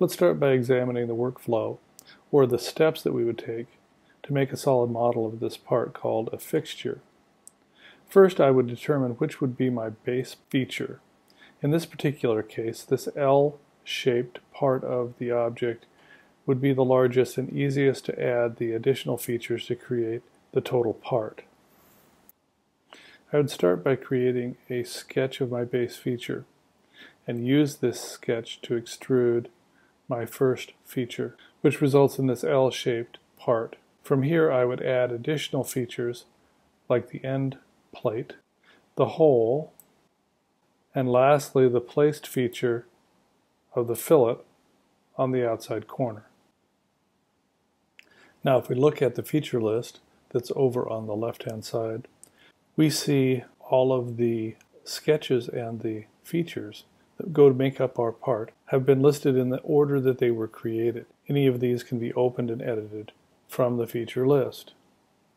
Let's start by examining the workflow, or the steps that we would take to make a solid model of this part called a fixture. First, I would determine which would be my base feature. In this particular case, this L-shaped part of the object would be the largest and easiest to add the additional features to create the total part. I would start by creating a sketch of my base feature and use this sketch to extrude my first feature, which results in this L-shaped part. From here I would add additional features like the end plate, the hole, and lastly the placed feature of the fillet on the outside corner. Now if we look at the feature list that's over on the left hand side, we see all of the sketches and the features that go to make up our part have been listed in the order that they were created. Any of these can be opened and edited from the feature list.